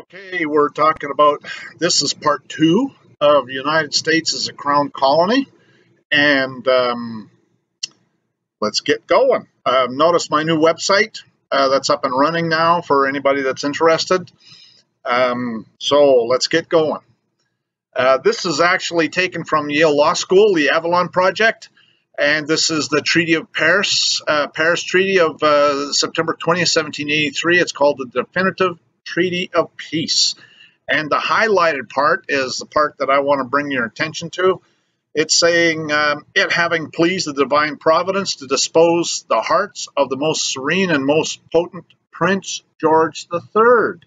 Okay, we're talking about this is part two of the United States as a crown colony, and um, let's get going. Uh, notice my new website uh, that's up and running now for anybody that's interested. Um, so let's get going. Uh, this is actually taken from Yale Law School, the Avalon Project, and this is the Treaty of Paris, uh, Paris Treaty of uh, September 20, 1783. It's called the Definitive Treaty of Peace. And the highlighted part is the part that I want to bring your attention to. It's saying, um, it having pleased the divine providence to dispose the hearts of the most serene and most potent Prince George III,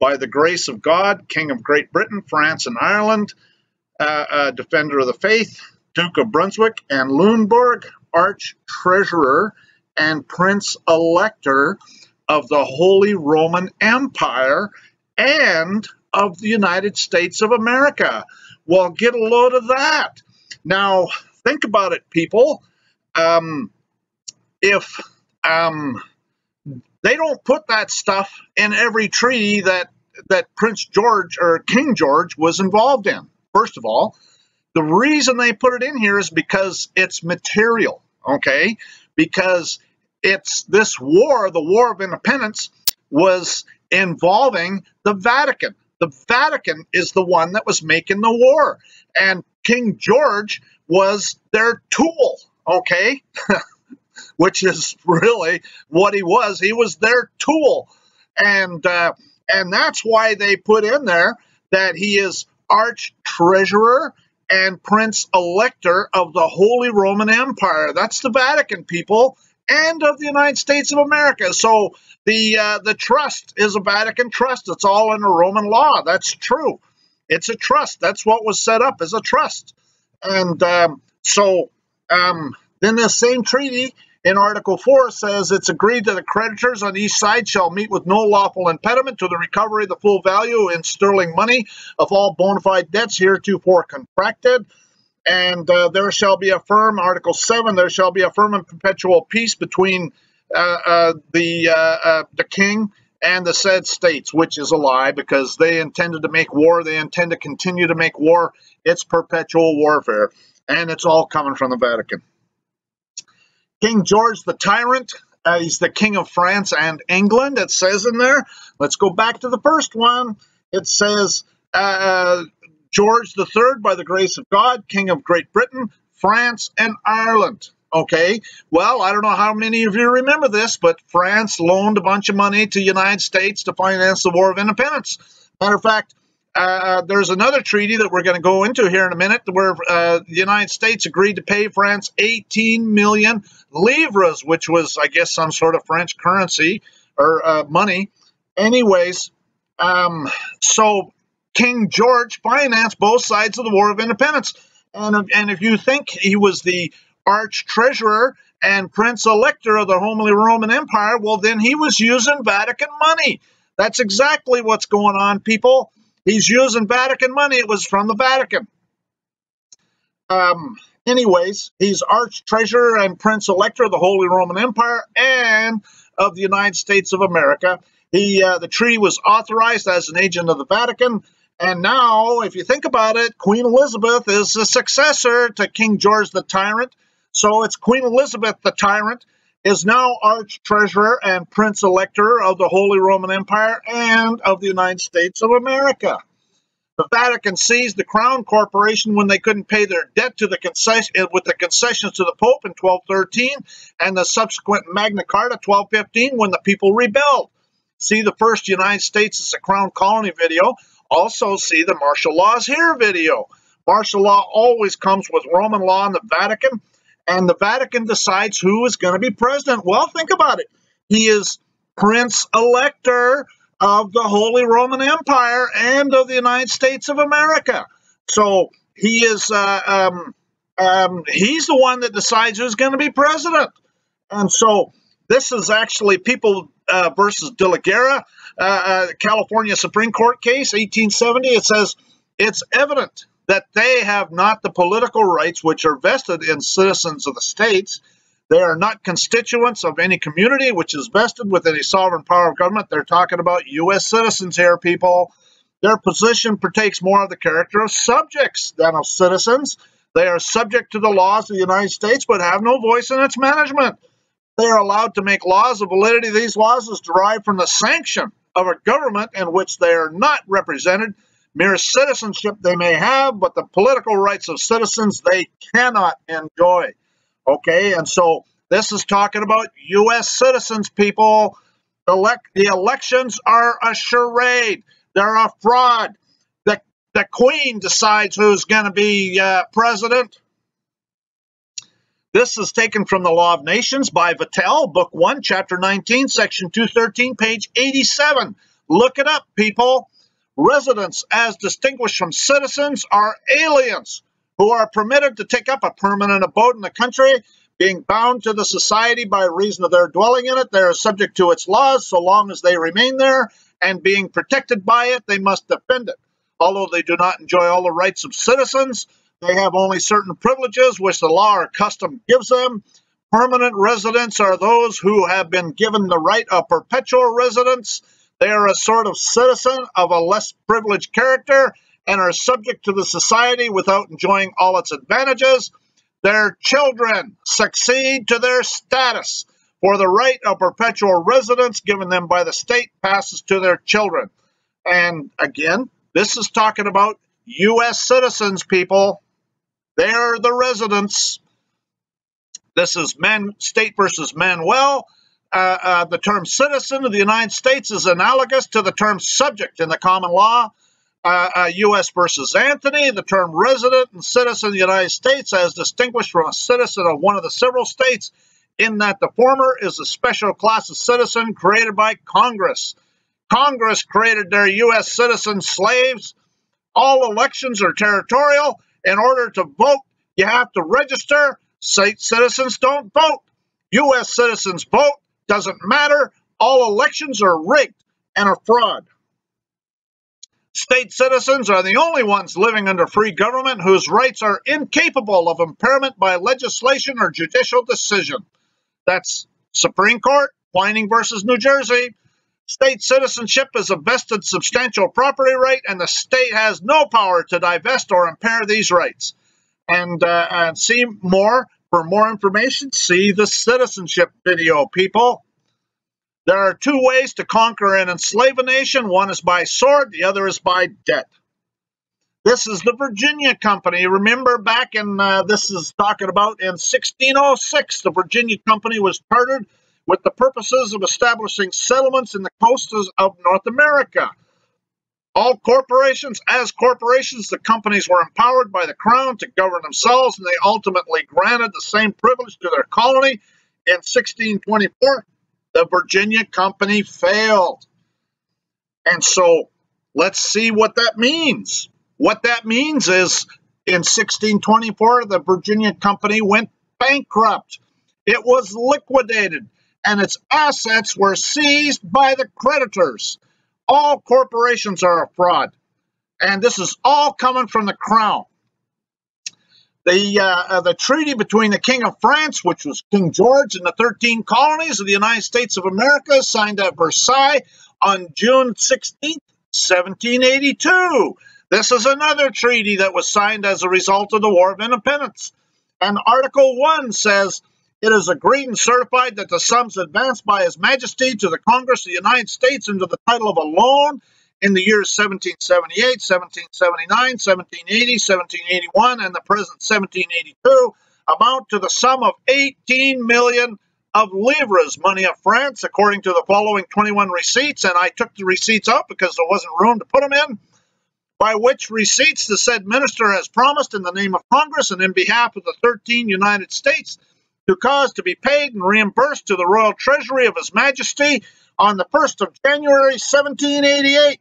by the grace of God, King of Great Britain, France, and Ireland, uh, uh, Defender of the Faith, Duke of Brunswick and Lunenburg, Arch Treasurer and Prince Elector of the Holy Roman Empire and of the United States of America. Well, get a load of that. Now, think about it, people. Um, if um, they don't put that stuff in every treaty that that Prince George or King George was involved in. First of all, the reason they put it in here is because it's material, okay? Because it's this war, the War of Independence, was involving the Vatican. The Vatican is the one that was making the war, and King George was their tool, okay? Which is really what he was. He was their tool, and uh, and that's why they put in there that he is arch treasurer and prince elector of the Holy Roman Empire. That's the Vatican people and of the United States of America. So the uh, the trust is a Vatican trust. It's all under Roman law. That's true. It's a trust. That's what was set up as a trust. And um, so um, then the same treaty in Article 4 says it's agreed that the creditors on each side shall meet with no lawful impediment to the recovery of the full value in sterling money of all bona fide debts heretofore contracted and uh, there shall be a firm, Article 7, there shall be a firm and perpetual peace between uh, uh, the, uh, uh, the king and the said states, which is a lie because they intended to make war. They intend to continue to make war. It's perpetual warfare, and it's all coming from the Vatican. King George the Tyrant, uh, he's the king of France and England, it says in there. Let's go back to the first one. It says, uh, George III, by the grace of God, King of Great Britain, France, and Ireland. Okay, well, I don't know how many of you remember this, but France loaned a bunch of money to the United States to finance the War of Independence. Matter of fact, uh, there's another treaty that we're going to go into here in a minute where uh, the United States agreed to pay France 18 million livres, which was, I guess, some sort of French currency or uh, money. Anyways, um, so King George financed both sides of the War of Independence. And, and if you think he was the arch treasurer and prince elector of the Holy Roman Empire, well, then he was using Vatican money. That's exactly what's going on, people. He's using Vatican money. It was from the Vatican. Um, anyways, he's arch treasurer and prince elector of the Holy Roman Empire and of the United States of America. He, uh, the treaty was authorized as an agent of the Vatican and now, if you think about it, Queen Elizabeth is the successor to King George the Tyrant. So it's Queen Elizabeth the Tyrant is now Arch Treasurer and Prince Elector of the Holy Roman Empire and of the United States of America. The Vatican seized the Crown Corporation when they couldn't pay their debt to the concession eh, with the concessions to the Pope in 1213 and the subsequent Magna Carta 1215 when the people rebelled. See the first United States as a Crown Colony video also see the martial laws here video. Martial law always comes with Roman law and the Vatican, and the Vatican decides who is going to be president. Well, think about it. He is Prince Elector of the Holy Roman Empire and of the United States of America. So he is uh, um, um, he's the one that decides who's going to be president. And so this is actually people uh, versus De La Guerra, uh, uh, California Supreme Court case, 1870. It says it's evident that they have not the political rights which are vested in citizens of the states, They are not constituents of any community which is vested with any sovereign power of government. They're talking about U.S. citizens here, people. Their position partakes more of the character of subjects than of citizens. They are subject to the laws of the United States but have no voice in its management. They are allowed to make laws. The validity of these laws is derived from the sanction of a government in which they are not represented. Mere citizenship they may have, but the political rights of citizens they cannot enjoy. Okay, and so this is talking about U.S. citizens, people. Elect, the elections are a charade. They're a fraud. The, the Queen decides who's going to be uh, president. This is taken from the Law of Nations by Vattel, Book 1, Chapter 19, Section 213, page 87. Look it up, people. Residents, as distinguished from citizens, are aliens who are permitted to take up a permanent abode in the country, being bound to the society by reason of their dwelling in it. They are subject to its laws so long as they remain there, and being protected by it, they must defend it. Although they do not enjoy all the rights of citizens, they have only certain privileges which the law or custom gives them. Permanent residents are those who have been given the right of perpetual residence. They are a sort of citizen of a less privileged character and are subject to the society without enjoying all its advantages. Their children succeed to their status, for the right of perpetual residence given them by the state passes to their children. And again, this is talking about U.S. citizens, people. They're the residents. This is Man State versus Manuel. Uh, uh, the term citizen of the United States is analogous to the term subject in the common law uh, U.S. Uh, versus Anthony, the term resident and citizen of the United States as distinguished from a citizen of one of the several states, in that the former is a special class of citizen created by Congress. Congress created their U.S. citizen slaves. All elections are territorial. In order to vote, you have to register. State citizens don't vote. U.S. citizens vote. Doesn't matter. All elections are rigged and a fraud. State citizens are the only ones living under free government whose rights are incapable of impairment by legislation or judicial decision. That's Supreme Court, Twining versus New Jersey. State citizenship is a vested substantial property right, and the state has no power to divest or impair these rights. And, uh, and see more, for more information, see the citizenship video, people. There are two ways to conquer and enslave a nation. One is by sword, the other is by debt. This is the Virginia Company. Remember back in, uh, this is talking about in 1606, the Virginia Company was chartered with the purposes of establishing settlements in the coasts of North America. All corporations, as corporations, the companies were empowered by the crown to govern themselves, and they ultimately granted the same privilege to their colony in 1624 the Virginia Company failed. And so let's see what that means. What that means is in 1624, the Virginia Company went bankrupt. It was liquidated and its assets were seized by the creditors. All corporations are a fraud. And this is all coming from the crown the uh, uh, the treaty between the King of France, which was King George, and the 13 colonies of the United States of America, signed at Versailles on June 16, 1782. This is another treaty that was signed as a result of the War of Independence. And Article 1 says, It is agreed and certified that the sums advanced by His Majesty to the Congress of the United States under the title of a loan in the years 1778, 1779, 1780, 1781, and the present 1782 amount to the sum of 18 million of livres, money of France, according to the following 21 receipts. And I took the receipts out because there wasn't room to put them in. By which receipts the said minister has promised in the name of Congress and in behalf of the 13 United States to cause to be paid and reimbursed to the royal treasury of His Majesty on the 1st of January 1788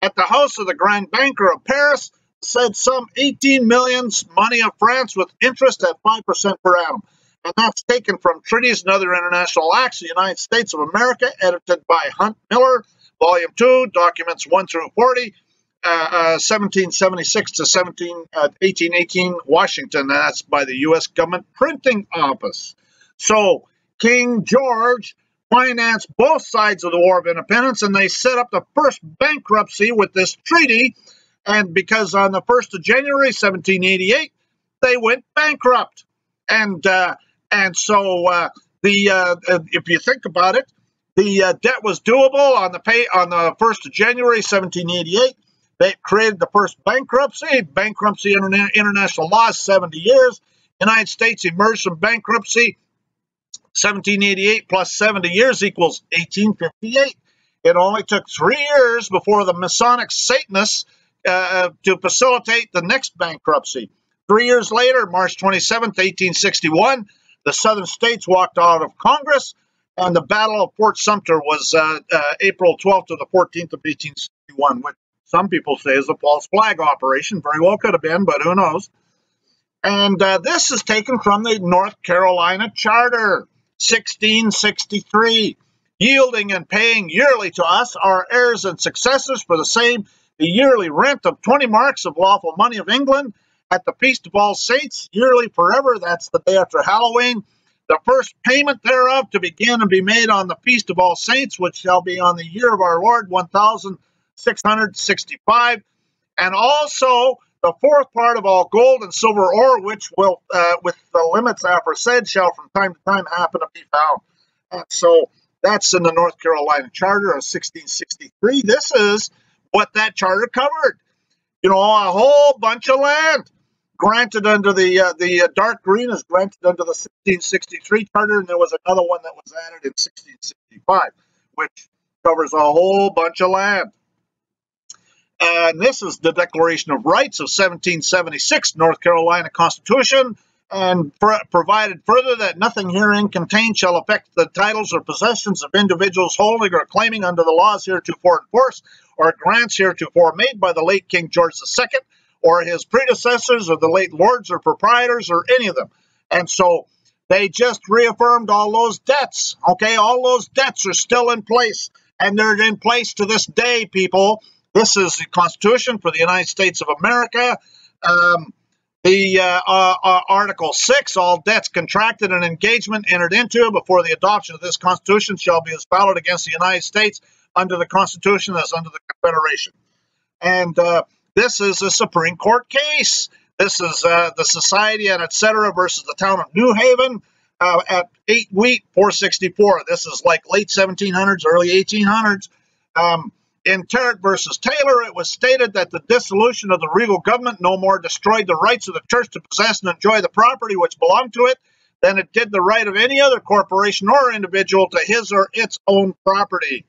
at the house of the Grand Banker of Paris, said some 18 millions money of France with interest at 5% per annum. And that's taken from treaties and other international acts of the United States of America, edited by Hunt Miller, Volume 2, Documents 1 through 40, uh, uh, 1776 to 17, uh, 1818, Washington. And that's by the U.S. Government Printing Office. So King George financed both sides of the War of Independence, and they set up the first bankruptcy with this treaty. And because on the 1st of January 1788, they went bankrupt. And uh, and so uh, the uh, if you think about it, the uh, debt was doable on the pay on the 1st of January 1788. They created the first bankruptcy. Bankruptcy interna- international law 70 years. United States emerged from bankruptcy 1788 plus 70 years equals 1858. It only took three years before the Masonic Satanists uh, to facilitate the next bankruptcy. Three years later, March 27, 1861, the Southern states walked out of Congress, and the Battle of Fort Sumter was uh, uh, April 12th to the 14th of 1861, which some people say is a false flag operation. Very well could have been, but who knows? And uh, this is taken from the North Carolina Charter. 1663, yielding and paying yearly to us, our heirs and successors, for the same the yearly rent of 20 marks of lawful money of England at the Feast of All Saints, yearly forever. That's the day after Halloween. The first payment thereof to begin and be made on the Feast of All Saints, which shall be on the year of our Lord 1665. And also the fourth part of all gold and silver ore, which will, uh, with the limits aforesaid, shall from time to time happen to be found. And so that's in the North Carolina Charter of 1663. This is what that charter covered. You know, a whole bunch of land granted under the uh, the uh, dark green is granted under the 1663 charter, and there was another one that was added in 1665, which covers a whole bunch of land. And this is the Declaration of Rights of 1776, North Carolina Constitution, and provided further that nothing herein contained shall affect the titles or possessions of individuals holding or claiming under the laws heretofore in force or grants heretofore made by the late King George II or his predecessors or the late lords or proprietors or any of them. And so they just reaffirmed all those debts. Okay, all those debts are still in place, and they're in place to this day, people. This is the Constitution for the United States of America. Um, the uh, uh, uh, Article 6 all debts contracted and engagement entered into before the adoption of this Constitution shall be as valid against the United States under the Constitution as under the Confederation. And uh, this is a Supreme Court case. This is uh, the Society and etc. versus the town of New Haven uh, at 8 Wheat 464. This is like late 1700s, early 1800s. Um, in Terrett versus Taylor, it was stated that the dissolution of the regal government no more destroyed the rights of the church to possess and enjoy the property which belonged to it than it did the right of any other corporation or individual to his or its own property.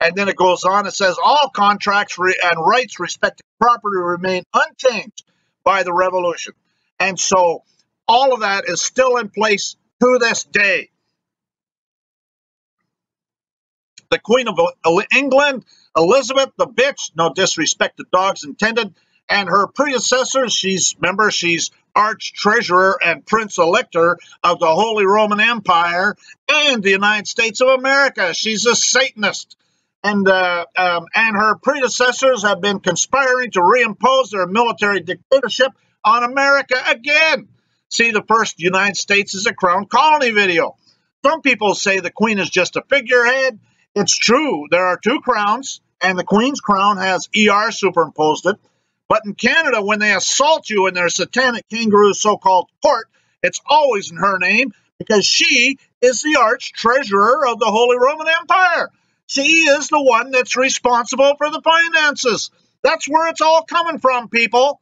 And then it goes on, it says all contracts and rights respecting property remain unchanged by the revolution. And so all of that is still in place to this day. The Queen of England Elizabeth the bitch, no disrespect to dogs intended, and her predecessors, she's remember she's arch treasurer and prince elector of the Holy Roman Empire and the United States of America. She's a Satanist. And, uh, um, and her predecessors have been conspiring to reimpose their military dictatorship on America again. See the first United States is a crown colony video. Some people say the queen is just a figurehead. It's true, there are two crowns and the Queen's crown has ER superimposed it. But in Canada, when they assault you in their satanic kangaroo so called court, it's always in her name because she is the arch treasurer of the Holy Roman Empire. She is the one that's responsible for the finances. That's where it's all coming from, people.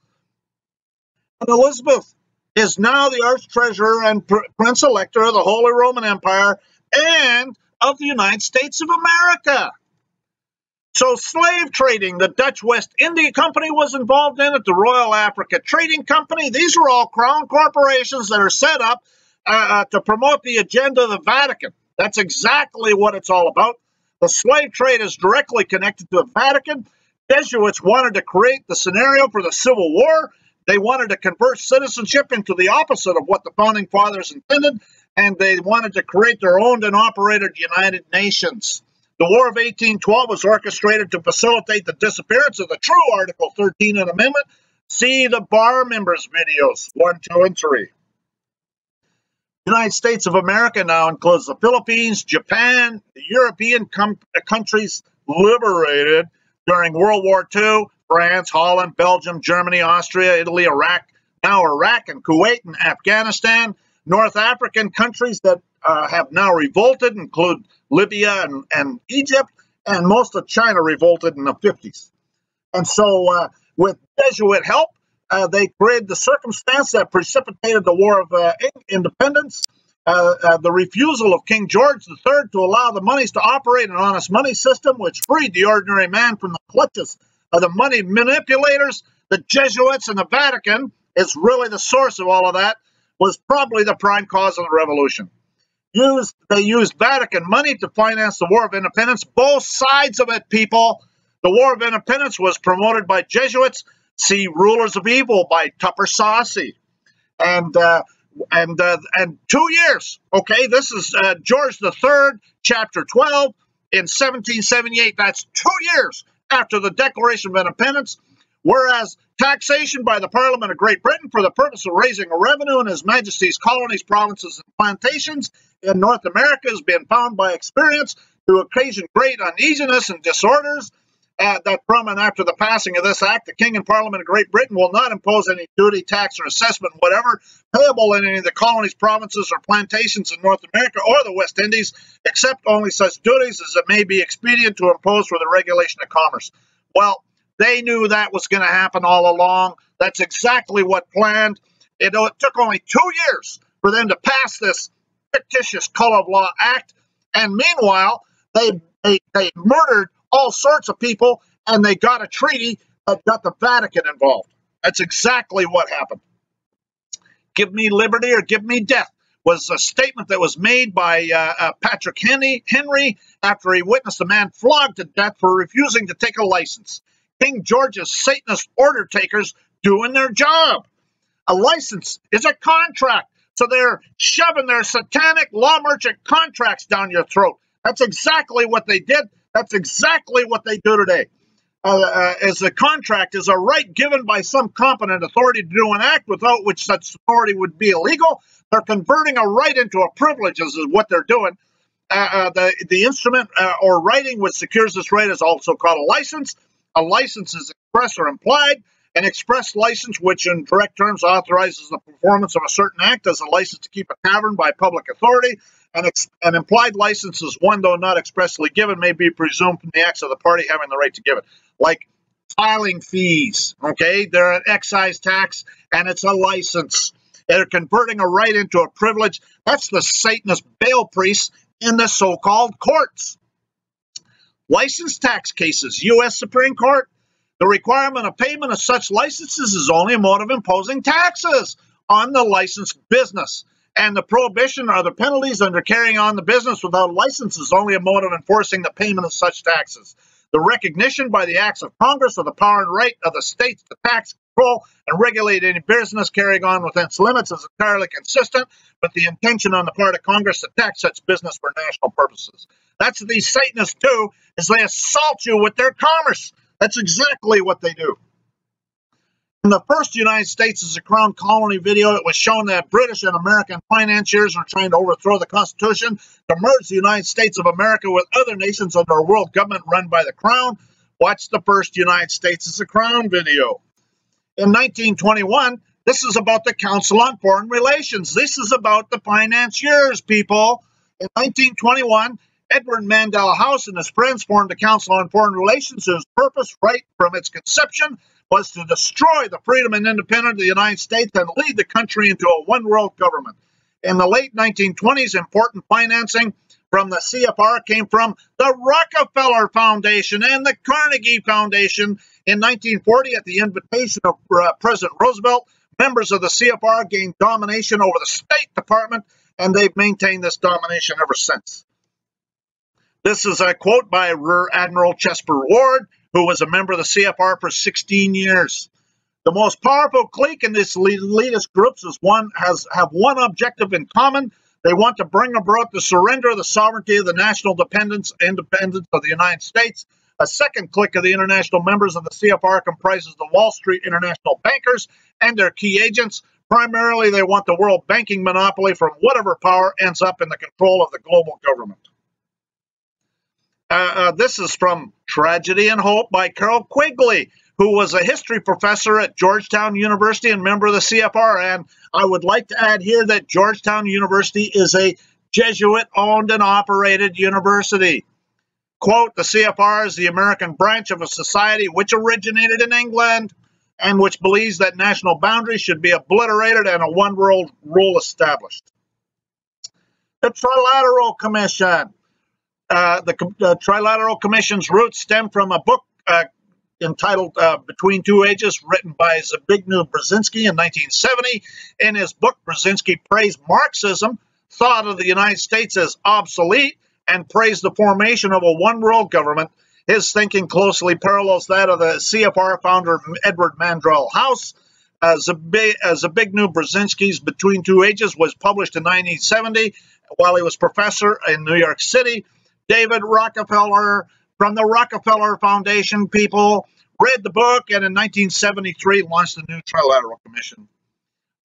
And Elizabeth is now the arch treasurer and pr- prince elector of the Holy Roman Empire and of the United States of America. So, slave trading, the Dutch West India Company was involved in it, the Royal Africa Trading Company. These are all crown corporations that are set up uh, uh, to promote the agenda of the Vatican. That's exactly what it's all about. The slave trade is directly connected to the Vatican. Jesuits wanted to create the scenario for the Civil War. They wanted to convert citizenship into the opposite of what the founding fathers intended, and they wanted to create their owned and operated United Nations. The War of 1812 was orchestrated to facilitate the disappearance of the true Article 13 and Amendment. See the bar members videos 1, 2, and 3. United States of America now includes the Philippines, Japan, the European com- uh, countries liberated during World War II, France, Holland, Belgium, Germany, Austria, Italy, Iraq, now Iraq and Kuwait and Afghanistan. North African countries that uh, have now revolted include Libya and, and, Egypt, and most of China revolted in the 50s. And so, uh, with Jesuit help, uh, they created the circumstance that precipitated the War of uh, Independence. Uh, uh, the refusal of King George III to allow the monies to operate an honest money system, which freed the ordinary man from the clutches of the money manipulators, the Jesuits, and the Vatican, is really the source of all of that, was probably the prime cause of the revolution. Used, they used Vatican money to finance the War of Independence. Both sides of it, people. The War of Independence was promoted by Jesuits. See Rulers of Evil by Tupper Saussy. And uh, and uh, and two years. Okay, this is uh, George III, chapter 12 in 1778. That's two years after the Declaration of Independence. Whereas taxation by the Parliament of Great Britain for the purpose of raising a revenue in His Majesty's colonies, provinces, and plantations in North America has been found by experience to occasion great uneasiness and disorders. Uh, that from and after the passing of this act, the King and Parliament of Great Britain will not impose any duty, tax, or assessment, whatever, payable in any of the colonies, provinces, or plantations in North America or the West Indies, except only such duties as it may be expedient to impose for the regulation of commerce. Well, they knew that was going to happen all along. That's exactly what planned. It, it took only two years for them to pass this fictitious color of law act, and meanwhile, they they, they murdered all sorts of people, and they got a treaty that got the Vatican involved. That's exactly what happened. Give me liberty or give me death was a statement that was made by uh, uh, Patrick Henry, Henry after he witnessed a man flogged to death for refusing to take a license. King George's Satanist order takers doing their job. A license is a contract. So they're shoving their satanic law merchant contracts down your throat. That's exactly what they did. That's exactly what they do today. Uh, uh, as a contract is a right given by some competent authority to do an act without which such authority would be illegal. They're converting a right into a privilege, is what they're doing. Uh, uh the, the instrument uh, or writing which secures this right is also called a license. A license is express or implied. An express license, which in direct terms authorizes the performance of a certain act, as a license to keep a tavern by public authority. An, ex- an implied license is one, though not expressly given, may be presumed from the acts of the party having the right to give it. Like filing fees, okay? They're an excise tax and it's a license. They're converting a right into a privilege. That's the Satanist Baal priests in the so called courts. License tax cases, U.S. Supreme Court. The requirement of payment of such licenses is only a mode of imposing taxes on the licensed business. And the prohibition or the penalties under carrying on the business without a license is only a mode of enforcing the payment of such taxes. The recognition by the acts of Congress of the power and right of the states to tax, control, and regulate any business carrying on within its limits is entirely consistent with the intention on the part of Congress to tax such business for national purposes. That's what these Satanists do, is they assault you with their commerce. That's exactly what they do. In the first United States as a crown colony video, it was shown that British and American financiers were trying to overthrow the Constitution to merge the United States of America with other nations under a world government run by the crown. Watch the first United States as a crown video. In 1921, this is about the Council on Foreign Relations. This is about the financiers, people. In 1921, Edward Mandell House and his friends formed the Council on Foreign Relations, whose purpose, right from its conception, was to destroy the freedom and independence of the United States and lead the country into a one world government. In the late 1920s, important financing from the CFR came from the Rockefeller Foundation and the Carnegie Foundation. In 1940, at the invitation of uh, President Roosevelt, members of the CFR gained domination over the State Department, and they've maintained this domination ever since. This is a quote by Rear Admiral Chester Ward, who was a member of the CFR for 16 years. The most powerful clique in this elitist groups is one has have one objective in common. They want to bring about the surrender of the sovereignty of the national dependence independence of the United States. A second clique of the international members of the CFR comprises the Wall Street international bankers and their key agents, Primarily, they want the world banking monopoly from whatever power ends up in the control of the global government. Uh, uh, this is from Tragedy and Hope by Carroll Quigley, who was a history professor at Georgetown University and member of the CFR. And I would like to add here that Georgetown University is a Jesuit owned and operated university. Quote, the CFR is the American branch of a society which originated in England and which believes that national boundaries should be obliterated and a one world rule established. The Trilateral Commission. Uh, the, the, Trilateral Commission's roots stem from a book uh, entitled uh, Between Two Ages, written by Zbigniew Brzezinski in 1970. In his book, Brzezinski praised Marxism, thought of the United States as obsolete, and praised the formation of a one world government. His thinking closely parallels that of the CFR founder Edward Mandell House. Uh, Zbigniew Brzezinski's Between Two Ages was published in 1970 while he was professor in New York City. David Rockefeller from the Rockefeller Foundation people read the book and in 1973 launched the new Trilateral Commission.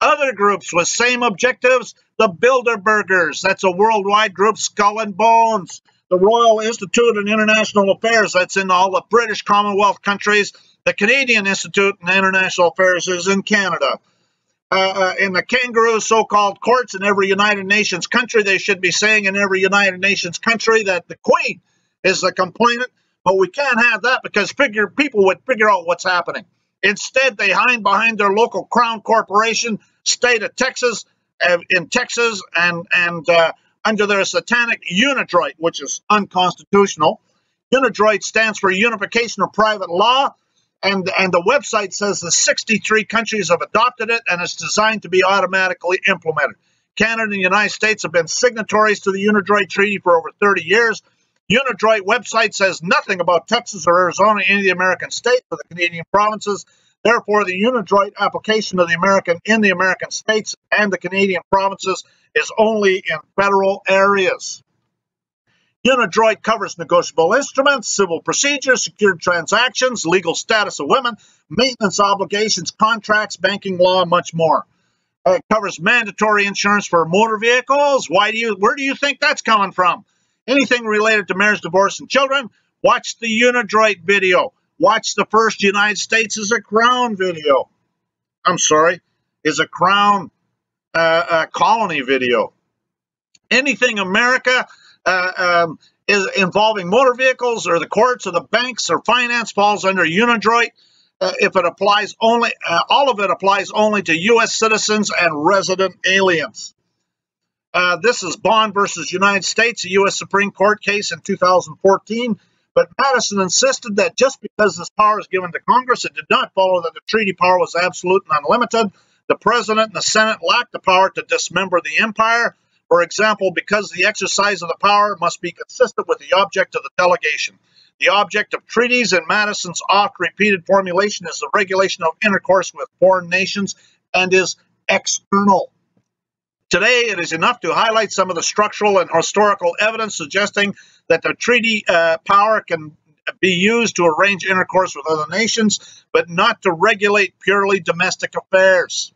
Other groups with same objectives, the Bilderbergers, that's a worldwide group, Skull and Bones, the Royal Institute in International Affairs, that's in all the British Commonwealth countries, the Canadian Institute in International Affairs is in Canada. Uh, uh, in the kangaroo so-called courts in every United Nations country, they should be saying in every United Nations country that the Queen is the complainant, but we can't have that because figure people would figure out what's happening. Instead, they hide behind their local crown corporation, state of Texas, uh, in Texas, and and uh, under their satanic Unidroit, which is unconstitutional. Unidroit stands for Unification of Private Law, and and the website says the 63 countries have adopted it, and it's designed to be automatically implemented. Canada and the United States have been signatories to the Unidroit Treaty for over 30 years. Unidroit website says nothing about Texas or Arizona, any of the American states or the Canadian provinces. Therefore, the Unidroit application of the American in the American states and the Canadian provinces is only in federal areas. Unidroit covers negotiable instruments, civil procedures, secured transactions, legal status of women, maintenance obligations, contracts, banking law, much more. Uh, it covers mandatory insurance for motor vehicles. Why do you? Where do you think that's coming from? Anything related to marriage, divorce, and children, watch the Unidroit video. Watch the first United States is a crown video. I'm sorry, is a crown uh, uh, colony video. Anything America uh, um, is involving motor vehicles or the courts or the banks or finance falls under Unidroit. Uh, if it applies only, uh, all of it applies only to U.S. citizens and resident aliens. Uh, this is Bond versus United States, a U.S. Supreme Court case in 2014. But Madison insisted that just because this power is given to Congress, it did not follow that the treaty power was absolute and unlimited. The president and the Senate lacked the power to dismember the empire. For example, because the exercise of the power must be consistent with the object of the delegation. The object of treaties in Madison's oft repeated formulation is the regulation of intercourse with foreign nations and is external. Today, it is enough to highlight some of the structural and historical evidence suggesting that the treaty uh, power can be used to arrange intercourse with other nations, but not to regulate purely domestic affairs.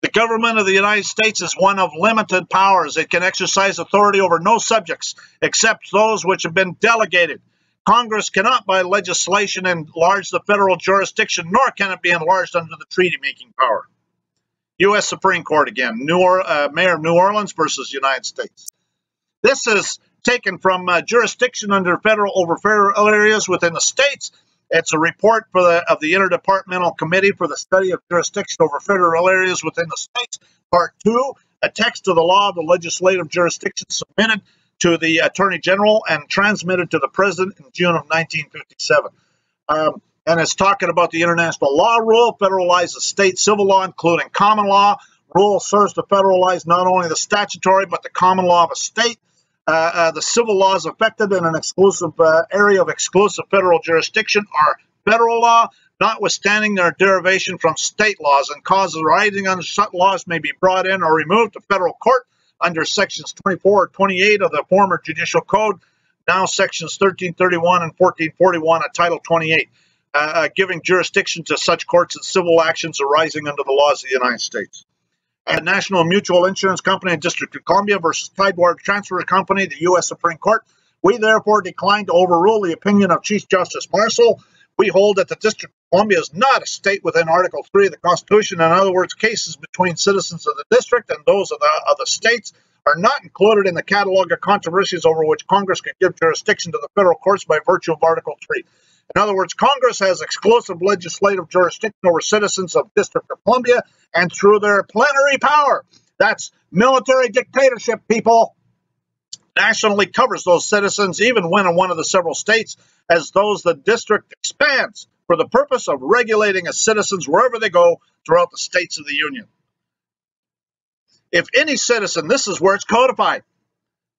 The government of the United States is one of limited powers. It can exercise authority over no subjects except those which have been delegated. Congress cannot, by legislation, enlarge the federal jurisdiction, nor can it be enlarged under the treaty making power. U.S. Supreme Court again, New or- uh, Mayor of New Orleans versus United States. This is taken from uh, jurisdiction under federal over federal areas within the states. It's a report for the of the Interdepartmental Committee for the Study of Jurisdiction over Federal Areas within the states, Part Two, a text of the law of the legislative jurisdiction submitted to the Attorney General and transmitted to the President in June of 1957. Um, and it's talking about the international law rule, federalizes state civil law, including common law. Rule serves to federalize not only the statutory but the common law of a state. Uh, uh, the civil laws affected in an exclusive uh, area of exclusive federal jurisdiction are federal law, notwithstanding their derivation from state laws, and causes arising under such laws may be brought in or removed to federal court under sections 24 or 28 of the former judicial code, now sections 1331 and 1441 of Title 28 uh, uh, giving jurisdiction to such courts in civil actions arising under the laws of the United States. and National Mutual Insurance Company and District of Columbia versus Tidewater Transfer Company, the U.S. Supreme Court. We therefore decline to overrule the opinion of Chief Justice Marshall. We hold that the District of Columbia is not a state within Article 3 of the Constitution. In other words, cases between citizens of the district and those of the, of the states are not included in the catalog of controversies over which Congress can give jurisdiction to the federal courts by virtue of Article 3. In other words, Congress has exclusive legislative jurisdiction over citizens of District of Columbia and through their plenary power. That's military dictatorship, people. Nationally covers those citizens, even when in one of the several states, as those the district expands for the purpose of regulating its citizens wherever they go throughout the states of the Union. If any citizen, this is where it's codified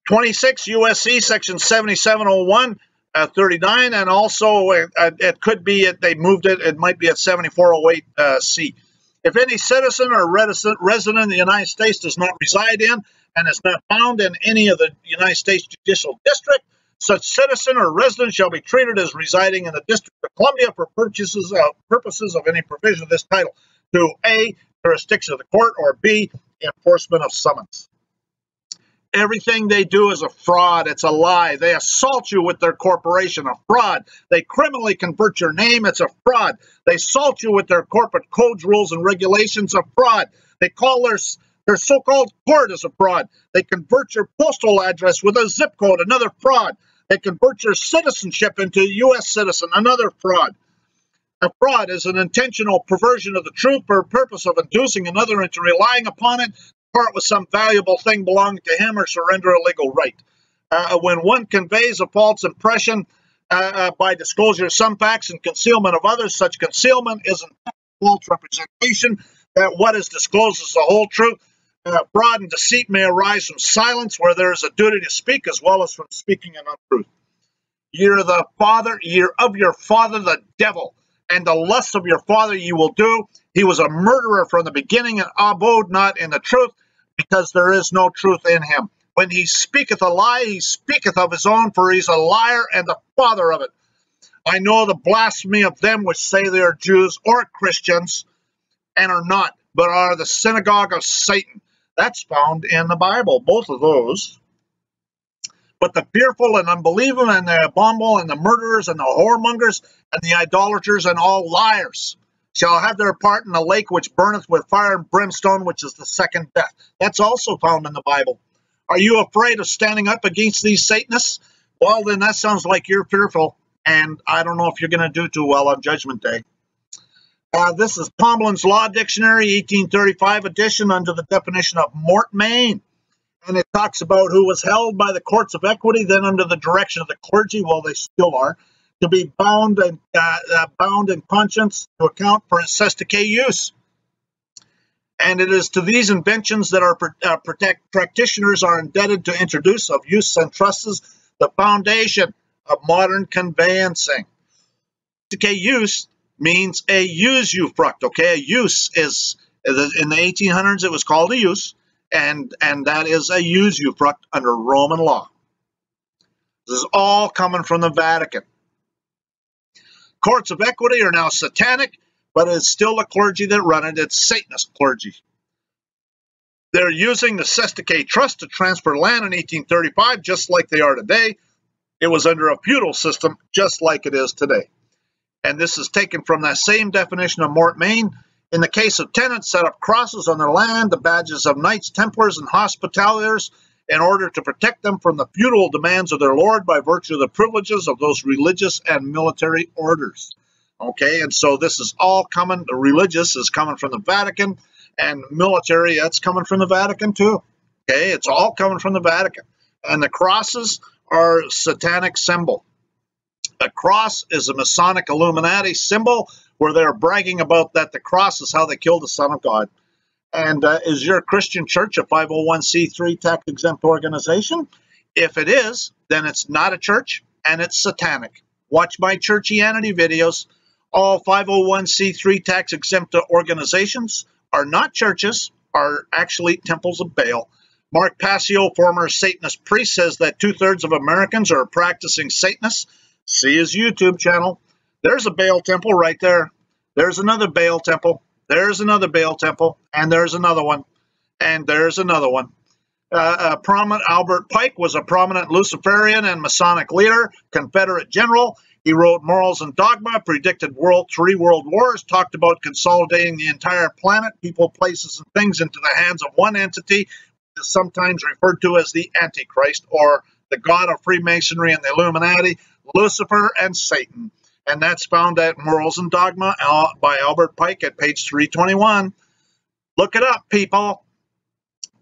26 USC section 7701 uh, 39, and also uh, it could be it, they moved it. It might be at 7408 uh, C. If any citizen or resident, resident of the United States does not reside in and is not found in any of the United States Judicial District, such citizen or resident shall be treated as residing in the District of Columbia for purchases purposes of any provision of this title to A, jurisdiction of the court, or B, enforcement of summons. Everything they do is a fraud. It's a lie. They assault you with their corporation, a fraud. They criminally convert your name. It's a fraud. They assault you with their corporate codes, rules, and regulations, a fraud. They call their their so-called court as a fraud. They convert your postal address with a zip code, another fraud. They convert your citizenship into a U.S. citizen, another fraud. A fraud is an intentional perversion of the truth for purpose of inducing another into relying upon it part with some valuable thing belonging to him or surrender a legal right. Uh, when one conveys a false impression uh, uh, by disclosure of some facts and concealment of others, such concealment is a false representation that what is disclosed is the whole truth. Uh, fraud and deceit may arise from silence, where there is a duty to speak, as well as from speaking an untruth. You're the father, you're of your father, the devil, and the lusts of your father you will do. He was a murderer from the beginning and abode not in the truth, because there is no truth in him. When he speaketh a lie, he speaketh of his own, for he's a liar and the father of it. I know the blasphemy of them which say they are Jews or Christians and are not, but are the synagogue of Satan. That's found in the Bible, both of those. But the fearful and unbelieving and the abominable and the murderers and the whoremongers and the idolaters and all liars shall have their part in the lake which burneth with fire and brimstone, which is the second death. That's also found in the Bible. Are you afraid of standing up against these Satanists? Well, then that sounds like you're fearful, and I don't know if you're going to do too well on Judgment Day. Uh, this is Tomlins Law Dictionary, 1835 edition, under the definition of mortmain. And it talks about who was held by the courts of equity, then under the direction of the clergy, well, they still are, to be bound and uh, uh, bound in conscience to account for incesticate use. And it is to these inventions that our uh, protect practitioners are indebted to introduce of use and trusts the foundation of modern conveyancing. Decay use means a use usufruct, Okay, a use is in the 1800s it was called a use, and and that is a use usufruct under Roman law. This is all coming from the Vatican. Courts of equity are now satanic, but it's still the clergy that run it. It's Satanist clergy. They're using the Cestui Que Trust to transfer land in 1835, just like they are today. It was under a feudal system, just like it is today. And this is taken from that same definition of mortmain. In the case of tenants, set up crosses on their land, the badges of knights, templars, and hospitallers in order to protect them from the feudal demands of their lord by virtue of the privileges of those religious and military orders. Okay, and so this is all coming, the religious is coming from the Vatican, and military, that's coming from the Vatican too. Okay, it's all coming from the Vatican. And the crosses are satanic symbol. A cross is a Masonic Illuminati symbol where they're bragging about that the cross is how they killed the Son of God. And uh, is your Christian church a 501c3 tax exempt organization? If it is, then it's not a church and it's satanic. Watch my churchianity videos. All 501c3 tax exempt organizations are not churches, are actually temples of Baal. Mark Passio, former Satanist priest, says that two thirds of Americans are practicing Satanists. See his YouTube channel. There's a Baal temple right there. There's another Baal temple. There's another Baal temple, and there's another one. And there's another one. Uh, prominent Albert Pike was a prominent Luciferian and Masonic leader, Confederate general. He wrote Morals and Dogma, predicted world three world wars, talked about consolidating the entire planet, people, places, and things into the hands of one entity, is sometimes referred to as the Antichrist or the God of Freemasonry and the Illuminati, Lucifer and Satan. And that's found at Morals and Dogma by Albert Pike at page 321. Look it up, people.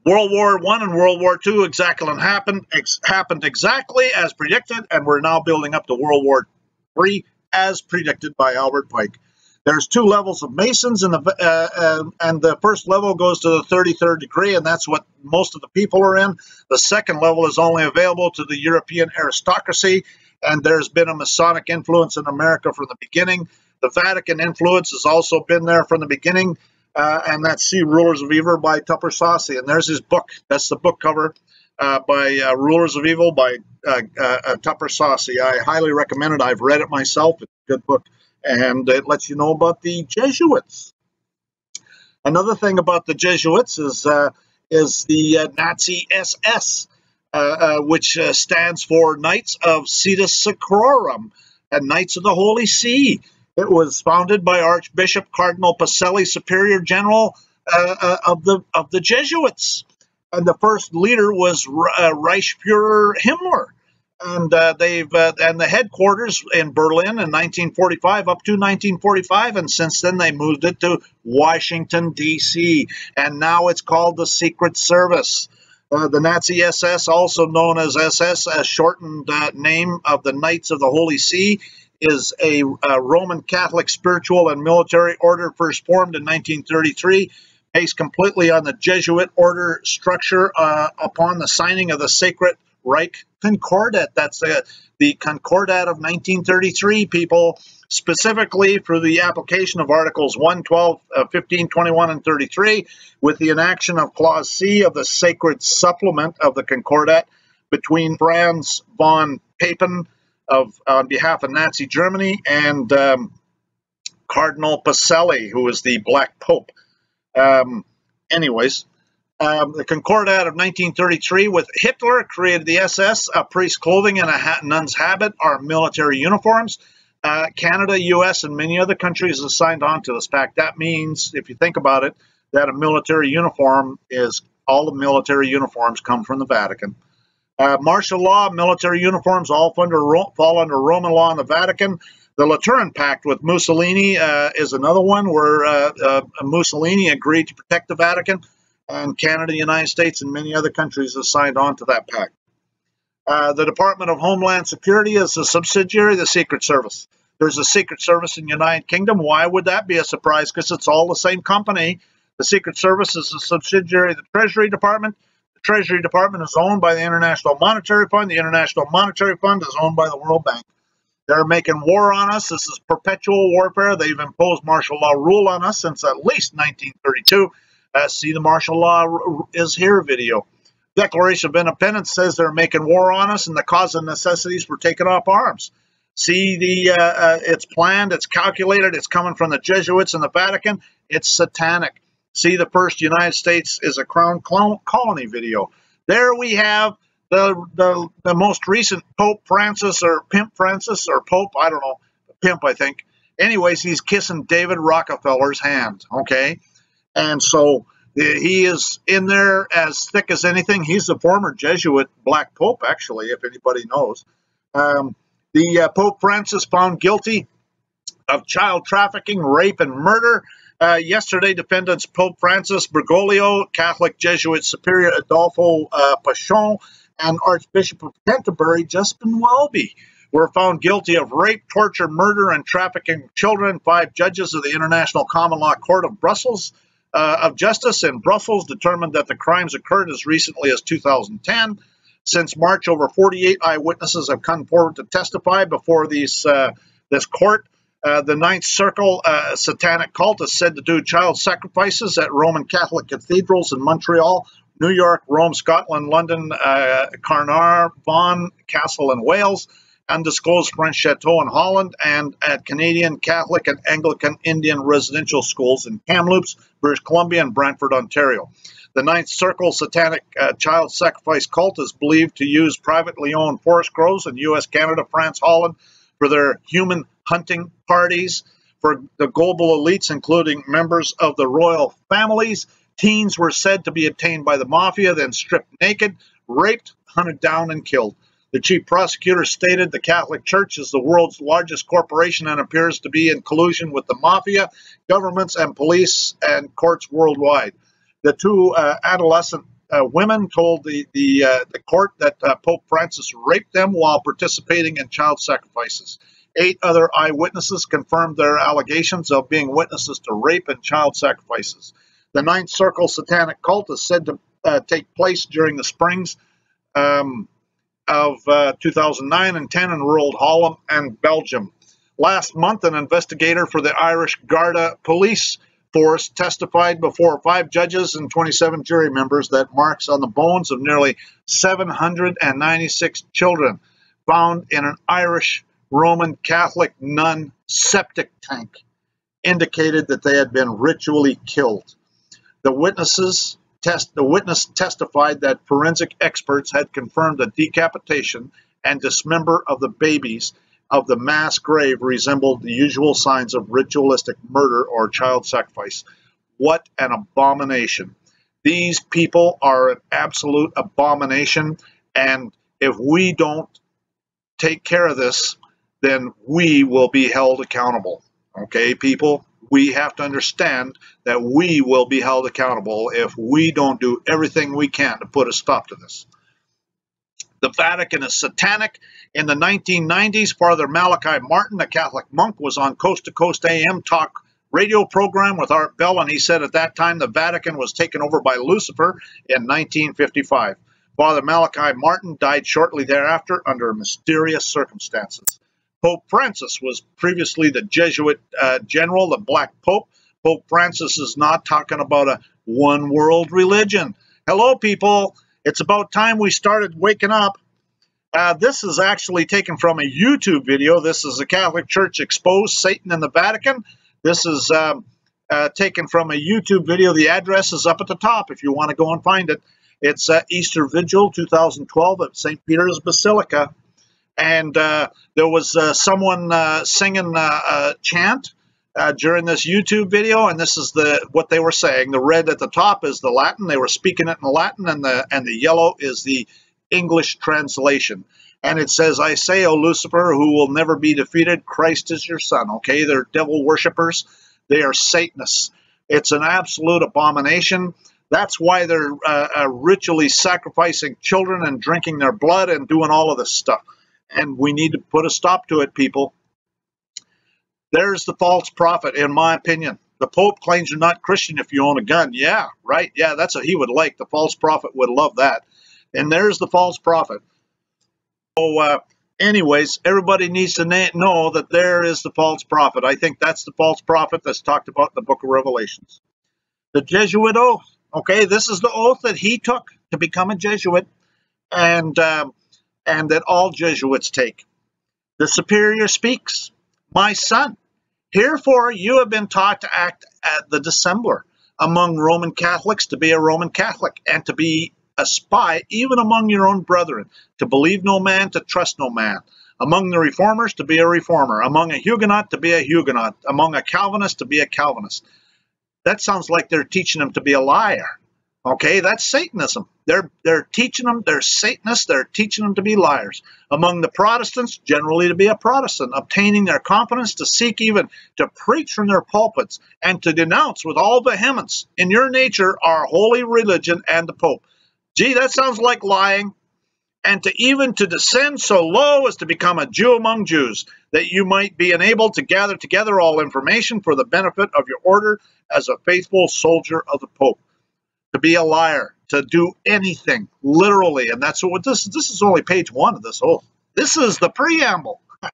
World War One and World War Two exactly happened ex happened exactly as predicted, and we're now building up to World War Three as predicted by Albert Pike. There's two levels of Masons, and the uh, uh, and the first level goes to the 33rd degree, and that's what most of the people are in. The second level is only available to the European aristocracy, and there's been a Masonic influence in America from the beginning. The Vatican influence has also been there from the beginning uh, and that's See Rulers of Evil by Tupper Saucy. And there's his book. That's the book cover uh, by uh, Rulers of Evil by uh, uh, uh, Tupper Saucy. I highly recommend it. I've read it myself. It's a good book. And it lets you know about the Jesuits. Another thing about the Jesuits is is the Nazi SS, which stands for Knights of Cetus Sacrorum, and Knights of the Holy See. It was founded by Archbishop Cardinal Pacelli, Superior General uh, uh, of the of the Jesuits, and the first leader was uh, Reichsfuhrer Himmler. And uh, they've uh, and the headquarters in Berlin in 1945 up to 1945, and since then they moved it to Washington D.C. and now it's called the Secret Service. Uh, the Nazi SS, also known as SS, a shortened uh, name of the Knights of the Holy See, is a, a, Roman Catholic spiritual and military order first formed in 1933, based completely on the Jesuit order structure uh, upon the signing of the Sacred Reich Concordat. That's uh, the Concordat of 1933, people, specifically through the application of Articles 1, 12, uh, 15, 21, and 33, with the enaction of Clause C of the Sacred Supplement of the Concordat between Franz von Papen of on behalf of Nazi Germany and um, Cardinal Pacelli, who was the Black Pope. Um, anyways, um, the Concordat of 1933 with Hitler created the SS, a priest's clothing and a ha nun's habit are military uniforms. Uh, Canada, U.S., and many other countries have signed on to this pact. That means, if you think about it, that a military uniform is all the military uniforms come from the Vatican. Uh, martial law, military uniforms all under, fall under Roman law in the Vatican. The Lateran Pact with Mussolini uh, is another one where uh, uh, Mussolini agreed to protect the Vatican, and Canada, United States, and many other countries have signed on to that pact. Uh, the Department of Homeland Security is a subsidiary of the Secret Service. There's a Secret Service in the United Kingdom. Why would that be a surprise? Because it's all the same company. The Secret Service is a subsidiary of the Treasury Department. The Treasury Department is owned by the International Monetary Fund. The International Monetary Fund is owned by the World Bank. They're making war on us. This is perpetual warfare. They've imposed martial law rule on us since at least 1932. Uh, see the martial law is here video. Declaration of Independence says they're making war on us and the cause of necessities for taking up arms. See the uh, uh, it's planned, it's calculated, it's coming from the Jesuits and the Vatican. It's satanic. See the first United States is a crown colony video. There we have the, the, the most recent Pope Francis or Pimp Francis or Pope, I don't know, Pimp, I think. Anyways, he's kissing David Rockefeller's hand, okay? And so he is in there as thick as anything. He's a former Jesuit Black Pope, actually, if anybody knows. Um, the uh, Pope Francis found guilty of child trafficking, rape, and murder. Uh, yesterday, defendants Pope Francis Bergoglio, Catholic Jesuit Superior Adolfo uh, Pachon, and Archbishop of Canterbury Justin Welby were found guilty of rape, torture, murder, and trafficking children. Five judges of the International Common Law Court of Brussels uh, of Justice in Brussels determined that the crimes occurred as recently as 2010. Since March, over 48 eyewitnesses have come forward to testify before these, uh, this court. Uh, the Ninth Circle uh, satanic cult is said to do child sacrifices at Roman Catholic cathedrals in Montreal, New York, Rome, Scotland, London, uh, Carnarvon Castle in Wales, undisclosed French chateau in Holland, and at Canadian Catholic and Anglican Indian residential schools in Kamloops, British Columbia, and Brantford, Ontario. The Ninth Circle satanic uh, child sacrifice cult is believed to use privately owned forest groves in U.S., Canada, France, Holland for their human hunting parties. For the global elites, including members of the royal families, teens were said to be obtained by the mafia, then stripped naked, raped, hunted down, and killed. The chief prosecutor stated the Catholic Church is the world's largest corporation and appears to be in collusion with the mafia, governments, and police and courts worldwide. The two uh, adolescent uh, women told the the, uh, the court that uh, Pope Francis raped them while participating in child sacrifices. Eight other eyewitnesses confirmed their allegations of being witnesses to rape and child sacrifices. The Ninth Circle Satanic Cult is said to uh, take place during the springs um, of uh, 2009 and 10 in rural Holland and Belgium. Last month, an investigator for the Irish Garda police Force testified before five judges and 27 jury members that marks on the bones of nearly 796 children found in an Irish Roman Catholic nun septic tank indicated that they had been ritually killed. The witnesses test the witness testified that forensic experts had confirmed the decapitation and dismember of the babies of the mass grave resembled the usual signs of ritualistic murder or child sacrifice. What an abomination! These people are an absolute abomination, and if we don't take care of this, then we will be held accountable. Okay, people? We have to understand that we will be held accountable if we don't do everything we can to put a stop to this. The Vatican is satanic. In the 1990s, Father Malachi Martin, a Catholic monk, was on Coast to Coast AM talk radio program with Art Bell, and he said at that time the Vatican was taken over by Lucifer in 1955. Father Malachi Martin died shortly thereafter under mysterious circumstances. Pope Francis was previously the Jesuit uh, general, the Black Pope. Pope Francis is not talking about a one world religion. Hello, people. It's about time we started waking up. Uh, this is actually taken from a YouTube video. This is the Catholic Church exposed Satan in the Vatican. This is um, uh, taken from a YouTube video. The address is up at the top if you want to go and find it. It's uh, Easter Vigil 2012 at St. Peter's Basilica. And uh, there was uh, someone uh, singing a chant uh, during this YouTube video, and this is the what they were saying. The red at the top is the Latin; they were speaking it in Latin, and the and the yellow is the English translation. And it says, "I say, O Lucifer, who will never be defeated, Christ is your son." Okay, they're devil worshippers; they are Satanists. It's an absolute abomination. That's why they're uh, uh, ritually sacrificing children and drinking their blood and doing all of this stuff. And we need to put a stop to it, people. There's the false prophet, in my opinion. The Pope claims you're not Christian if you own a gun. Yeah, right. Yeah, that's what he would like. The false prophet would love that. And there's the false prophet. So, uh, anyways, everybody needs to know that there is the false prophet. I think that's the false prophet that's talked about in the book of Revelations. The Jesuit oath. Okay, this is the oath that he took to become a Jesuit and, um, and that all Jesuits take. The Superior speaks. My son, Herefore you have been taught to act as the dissembler among Roman Catholics, to be a Roman Catholic, and to be a spy even among your own brethren, to believe no man, to trust no man. Among the reformers, to be a reformer. Among a Huguenot, to be a Huguenot. Among a Calvinist, to be a Calvinist. That sounds like they're teaching them to be a liar. Okay, that's Satanism. They're they're teaching them they're Satanists. They're teaching them to be liars. Among the Protestants, generally to be a Protestant, obtaining their confidence to seek even to preach from their pulpits and to denounce with all vehemence in your nature our holy religion and the Pope. Gee, that sounds like lying. And to even to descend so low as to become a Jew among Jews, that you might be enabled to gather together all information for the benefit of your order as a faithful soldier of the Pope to be a liar, to do anything, literally. And that's what this this is only page one of this whole. This is the preamble.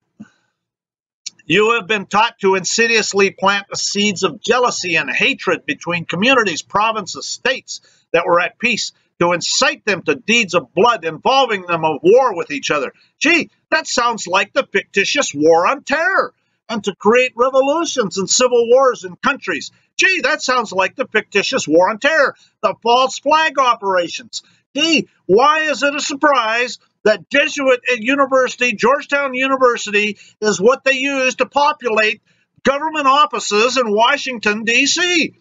You have been taught to insidiously plant the seeds of jealousy and hatred between communities, provinces, states that were at peace, to incite them to deeds of blood involving them of war with each other. Gee, that sounds like the fictitious war on terror. And to create revolutions and civil wars in countries. Gee, that sounds like the fictitious war on terror, the false flag operations. Gee, why is it a surprise that Jesuit University, Georgetown University, is what they use to populate government offices in Washington, D.C.?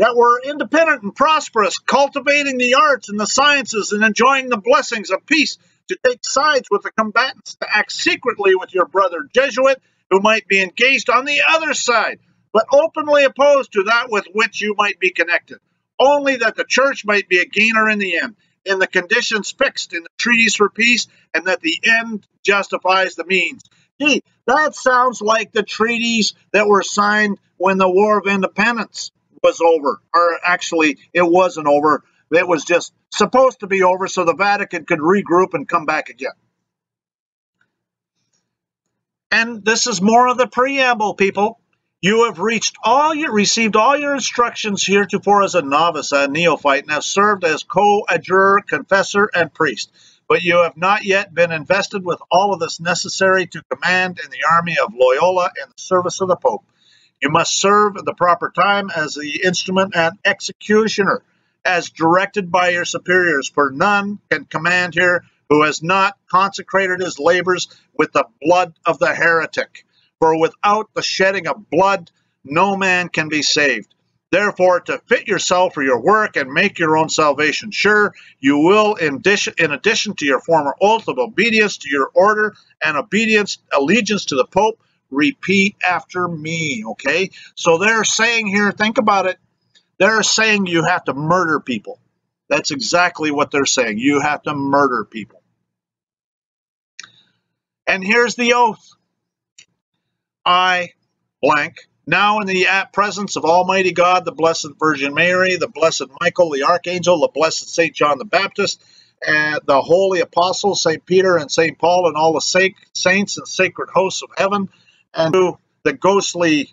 that were independent and prosperous, cultivating the arts and the sciences and enjoying the blessings of peace, to take sides with the combatants, to act secretly with your brother Jesuit who might be engaged on the other side, but openly opposed to that with which you might be connected, only that the church might be a gainer in the end, in the conditions fixed in the treaties for peace, and that the end justifies the means. Gee, that sounds like the treaties that were signed when the War of Independence was over, or actually, it wasn't over. It was just supposed to be over so the Vatican could regroup and come back again. And this is more of the preamble, people. You have reached all you received all your instructions heretofore as a novice, a neophyte, and have served as co-adjurer, confessor, and priest. But you have not yet been invested with all of this necessary to command in the army of Loyola in the service of the Pope. You must serve at the proper time as the instrument and executioner, as directed by your superiors, for none can command here who has not consecrated his labors with the blood of the heretic. For without the shedding of blood, no man can be saved. Therefore, to fit yourself for your work and make your own salvation sure, you will, in addition, in addition to your former oath of obedience to your order and obedience, allegiance to the Pope, repeat after me. Okay? So they're saying here, think about it. They're saying you have to murder people. That's exactly what they're saying. You have to murder people. And here's the oath I, blank, now in the presence of Almighty God, the Blessed Virgin Mary, the Blessed Michael, the Archangel, the Blessed St. John the Baptist, and the holy apostles, St. Peter and St. Paul, and all the saints and sacred hosts of heaven, and to the ghostly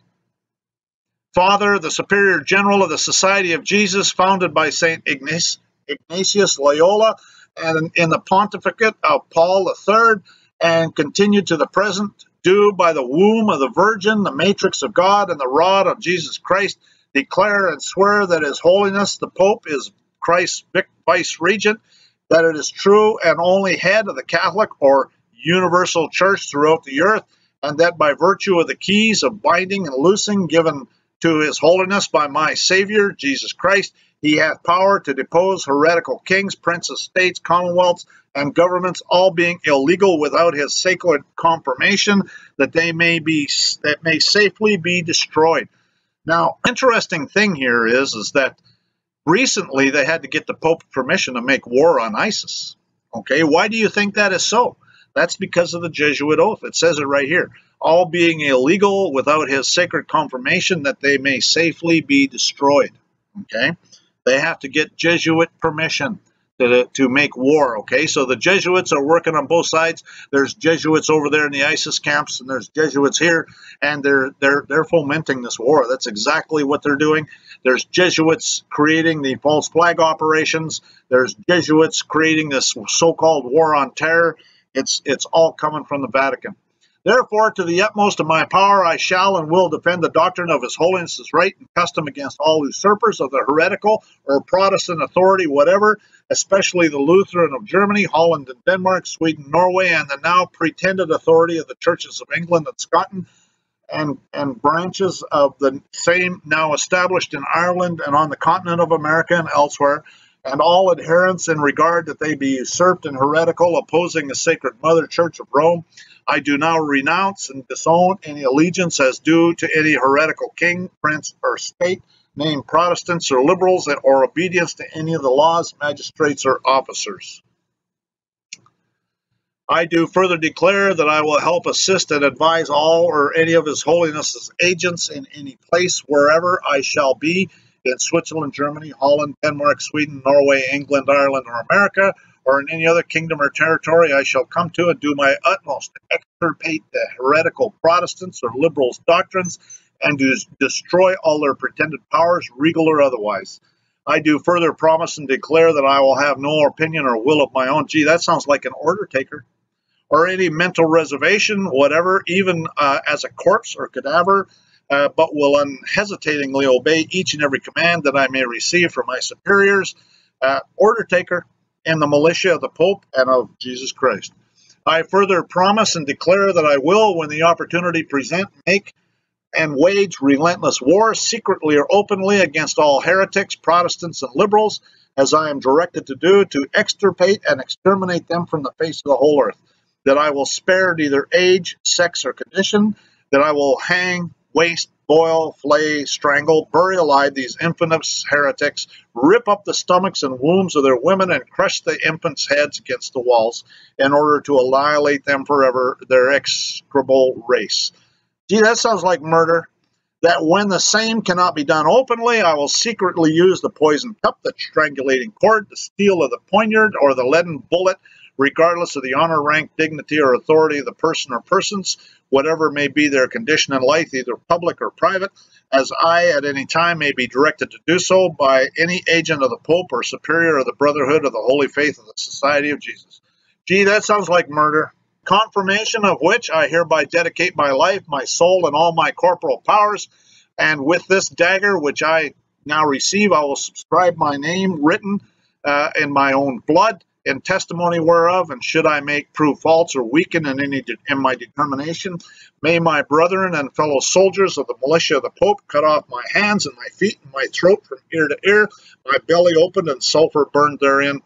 father, the superior general of the Society of Jesus, founded by St. Ignatius Loyola, and in the pontificate of Paul III, and continued to the present, do by the womb of the Virgin, the matrix of God, and the rod of Jesus Christ, declare and swear that His Holiness the Pope is Christ's vice regent, that it is true and only head of the Catholic or universal church throughout the earth, and that by virtue of the keys of binding and loosing given to his holiness by my Savior, Jesus Christ, he hath power to depose heretical kings, princes, states, commonwealths, and governments, all being illegal without his sacred confirmation, that they may be that may safely be destroyed. Now, interesting thing here is is that recently they had to get the Pope's permission to make war on ISIS. Okay, why do you think that is so? That's because of the Jesuit oath. It says it right here. All being illegal without his sacred confirmation that they may safely be destroyed. Okay? They have to get Jesuit permission to, to make war. Okay? So the Jesuits are working on both sides. There's Jesuits over there in the ISIS camps, and there's Jesuits here, and they're they're they're fomenting this war. That's exactly what they're doing. There's Jesuits creating the false flag operations. There's Jesuits creating this so-called war on terror it's, it's all coming from the Vatican. Therefore, to the utmost of my power, I shall and will defend the doctrine of His Holiness's right and custom against all usurpers of the heretical or Protestant authority, whatever, especially the Lutheran of Germany, Holland, and Denmark, Sweden, Norway, and the now pretended authority of the churches of England and Scotland, and, and branches of the same now established in Ireland and on the continent of America and elsewhere, and all adherents in regard that they be usurped and heretical, opposing the sacred Mother Church of Rome. I do now renounce and disown any allegiance as due to any heretical king, prince, or state, named Protestants or liberals, or obedience to any of the laws, magistrates, or officers. I do further declare that I will help assist and advise all or any of His Holiness's agents in any place wherever I shall be in Switzerland, Germany, Holland, Denmark, Sweden, Norway, England, Ireland, or America, or in any other kingdom or territory I shall come to and do my utmost to extirpate the heretical Protestants or liberals' doctrines and to destroy all their pretended powers, regal or otherwise. I do further promise and declare that I will have no opinion or will of my own. Gee, that sounds like an order taker. Or any mental reservation, whatever, even uh, as a corpse or cadaver, uh, but will unhesitatingly obey each and every command that I may receive from my superiors. Uh, order taker in the militia of the Pope and of Jesus Christ. I further promise and declare that I will, when the opportunity present, make and wage relentless war, secretly or openly, against all heretics, Protestants, and liberals, as I am directed to do, to extirpate and exterminate them from the face of the whole earth. That I will spare neither age, sex, or condition. That I will hang, waste, boil, flay, strangle, bury alive these infamous heretics, rip up the stomachs and wombs of their women, and crush the infants' heads against the walls, in order to annihilate them forever, their execrable race. Gee, that sounds like murder. That when the same cannot be done openly, I will secretly use the poison cup, the strangulating cord, the steel of the poniard, or the leaden bullet, regardless of the honor, rank, dignity, or authority of the person or persons, whatever may be their condition in life, either public or private, as I at any time may be directed to do so by any agent of the Pope or superior of the Brotherhood of the Holy Faith of the Society of Jesus. Gee, that sounds like murder confirmation of which I hereby dedicate my life, my soul, and all my corporal powers. And with this dagger, which I now receive, I will subscribe my name written uh, in my own blood, in testimony whereof, and should I make prove false or weaken in any de- in my determination, may my brethren and fellow soldiers of the militia of the Pope cut off my hands and my feet and my throat from ear to ear, my belly opened and sulfur burned therein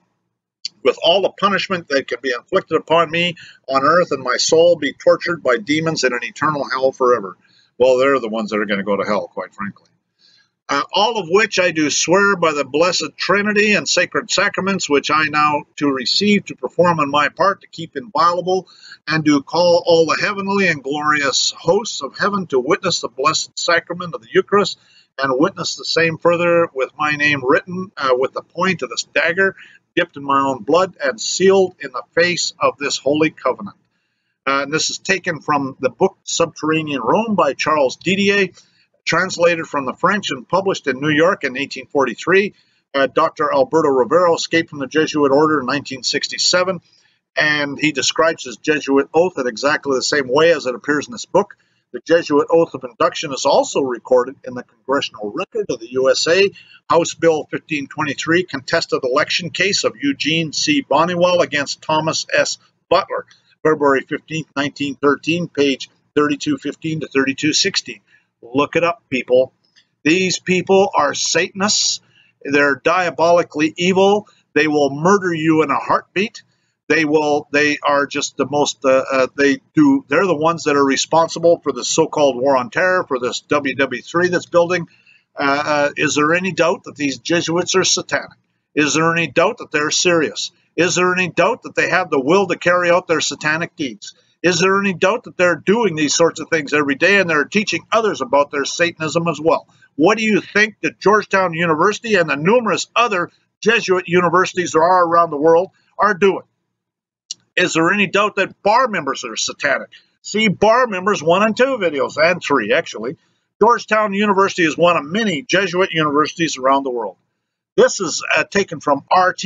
with all the punishment that can be inflicted upon me on earth, and my soul be tortured by demons in an eternal hell forever. Well, they're the ones that are going to go to hell, quite frankly. Uh, all of which I do swear by the blessed Trinity and sacred sacraments, which I now to receive to perform on my part to keep inviolable, and do call all the heavenly and glorious hosts of heaven to witness the blessed sacrament of the Eucharist, and witness the same further with my name written uh, with the point of this dagger dipped in my own blood and sealed in the face of this holy covenant. Uh, and this is taken from the book Subterranean Rome by Charles Didier, translated from the French and published in New York in 1843. Uh, Dr. Alberto Rivera escaped from the Jesuit order in 1967, and he describes his Jesuit oath in exactly the same way as it appears in this book. The Jesuit oath of induction is also recorded in the Congressional Record of the USA, House Bill 1523, contested election case of Eugene C. Bonniwell against Thomas S. Butler, February 15, 1913, page 3215 to 3216. Look it up, people. These people are Satanists. They're diabolically evil. They will murder you in a heartbeat they will they are just the most uh, uh, they do they're the ones that are responsible for the so-called war on terror for this WW3 that's building uh, uh, is there any doubt that these Jesuits are satanic is there any doubt that they're serious is there any doubt that they have the will to carry out their satanic deeds is there any doubt that they're doing these sorts of things every day and they're teaching others about their Satanism as well? What do you think that Georgetown University and the numerous other Jesuit universities there are around the world are doing? Is there any doubt that bar members are satanic? See bar members one and two videos, and three actually. Georgetown University is one of many Jesuit universities around the world. This is uh, taken from RT.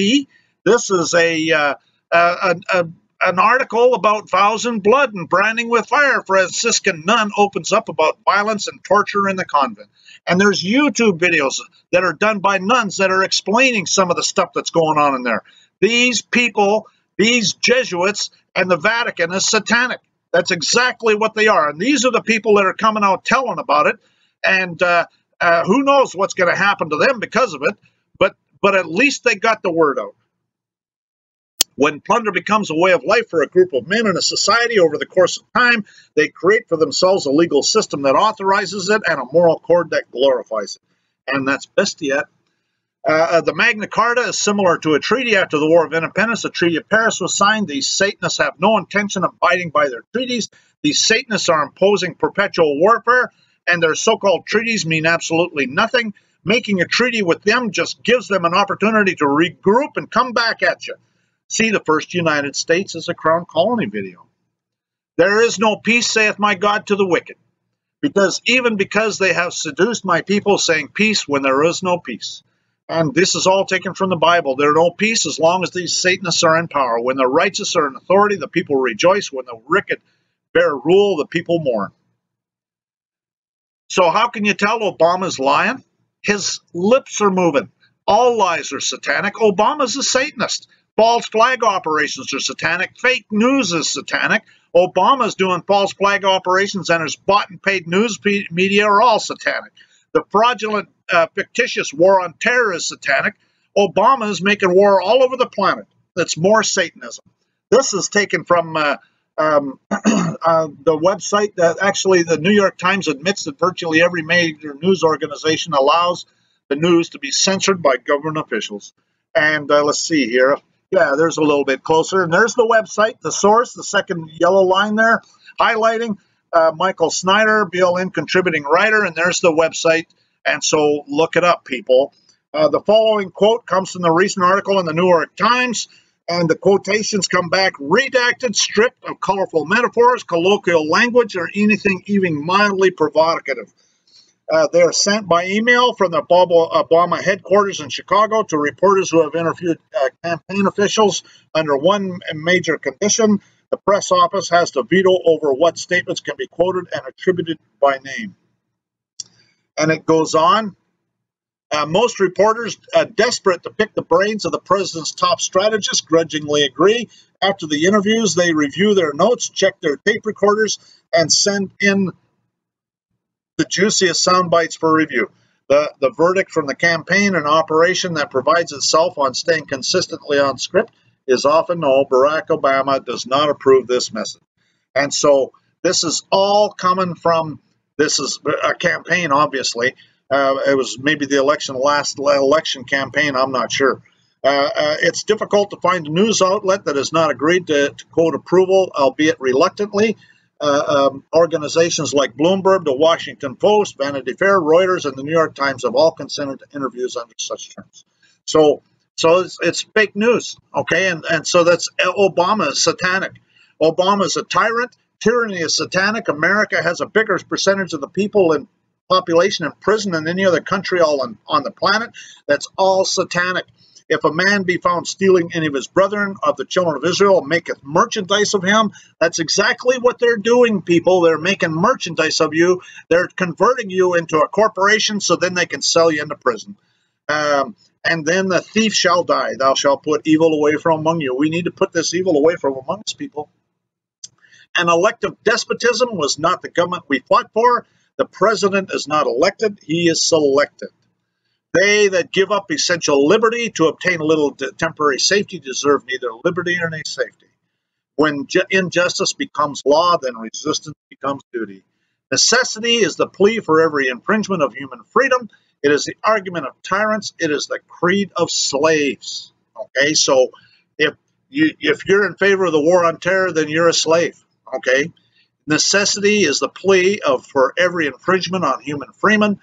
This is a, uh, a, a, an article about vows and blood and branding with fire. Franciscan nun opens up about violence and torture in the convent. And there's YouTube videos that are done by nuns that are explaining some of the stuff that's going on in there. These people these Jesuits and the Vatican is satanic. That's exactly what they are. And these are the people that are coming out telling about it. And uh, uh, who knows what's going to happen to them because of it. But, but at least they got the word out. When plunder becomes a way of life for a group of men in a society over the course of time, they create for themselves a legal system that authorizes it and a moral code that glorifies it. And that's best yet uh, uh, the Magna Carta is similar to a treaty after the War of Independence. The Treaty of Paris was signed. These Satanists have no intention of abiding by their treaties. These Satanists are imposing perpetual warfare, and their so called treaties mean absolutely nothing. Making a treaty with them just gives them an opportunity to regroup and come back at you. See the first United States as a crown colony video. There is no peace, saith my God, to the wicked. Because even because they have seduced my people, saying peace when there is no peace. And this is all taken from the Bible. There are no peace as long as these Satanists are in power. When the righteous are in authority, the people rejoice. When the wicked bear rule, the people mourn. So, how can you tell Obama's lying? His lips are moving. All lies are satanic. Obama's a Satanist. False flag operations are satanic. Fake news is satanic. Obama's doing false flag operations and his bought and paid news media are all satanic. The fraudulent, uh, fictitious war on terror is satanic. Obama is making war all over the planet. That's more Satanism. This is taken from uh, um, uh, the website that actually the New York Times admits that virtually every major news organization allows the news to be censored by government officials. And uh, let's see here. Yeah, there's a little bit closer. And there's the website, the source, the second yellow line there, highlighting uh, Michael Snyder, BLN contributing writer, and there's the website. And so look it up, people. Uh, the following quote comes from the recent article in the New York Times and the quotations come back redacted, stripped of colorful metaphors, colloquial language, or anything even mildly provocative. Uh, they are sent by email from the Obama headquarters in Chicago to reporters who have interviewed uh, campaign officials under one major condition. The press office has to veto over what statements can be quoted and attributed by name. And it goes on uh, most reporters, uh, desperate to pick the brains of the president's top strategists, grudgingly agree. After the interviews, they review their notes, check their tape recorders, and send in the juiciest sound bites for review. The, the verdict from the campaign and operation that provides itself on staying consistently on script is often no, Barack Obama does not approve this message. And so this is all coming from this is a campaign, obviously, uh, it was maybe the election last election campaign. I'm not sure. Uh, uh, it's difficult to find a news outlet that has not agreed to, to quote approval, albeit reluctantly. Uh, um, organizations like Bloomberg, the Washington Post, Vanity Fair, Reuters, and the New York Times have all consented to interviews under such terms. So, so it's, it's fake news, okay? And and so that's Obama is satanic. Obama is a tyrant. Tyranny is satanic. America has a bigger percentage of the people in population in prison than any other country all on, on the planet. That's all satanic. If a man be found stealing any of his brethren of the children of Israel, maketh merchandise of him. That's exactly what they're doing, people. They're making merchandise of you. They're converting you into a corporation so then they can sell you into prison. Um, and then the thief shall die. Thou shalt put evil away from among you. We need to put this evil away from among us, people. An elective despotism was not the government we fought for. The president is not elected, he is selected. They that give up essential liberty to obtain a little temporary safety deserve neither liberty nor any safety. When injustice becomes law, then resistance becomes duty. Necessity is the plea for every infringement of human freedom. It is the argument of tyrants. It is the creed of slaves. Okay, so if you if you're in favor of the war on terror, then you're a slave. Okay, Necessity is the plea of for every infringement on human freeman,